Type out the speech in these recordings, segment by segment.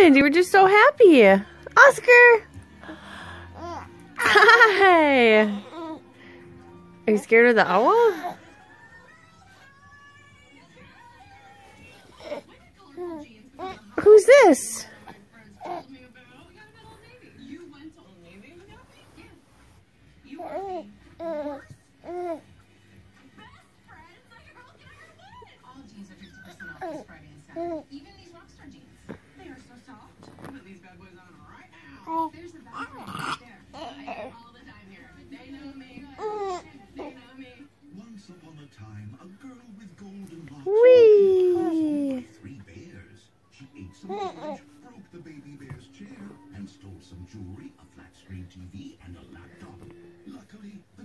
happened? You were just so happy. Oscar! Hi! Are you scared of the owl? Who's this? There's there. Once upon a time, a girl with golden locks Wee. three bears. She ate some broke the baby bear's chair, and stole some jewelry, a flat screen TV, and a laptop. Luckily, the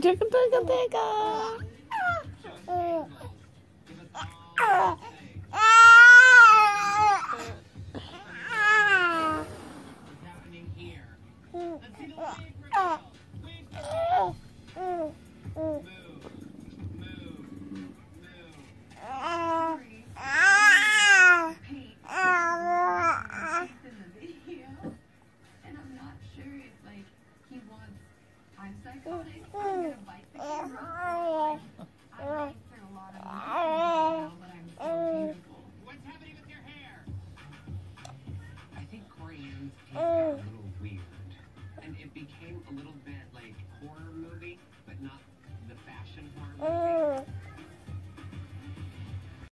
Jigga pigga pigga. Let's I thought mm. I bite. I through a lot of mm.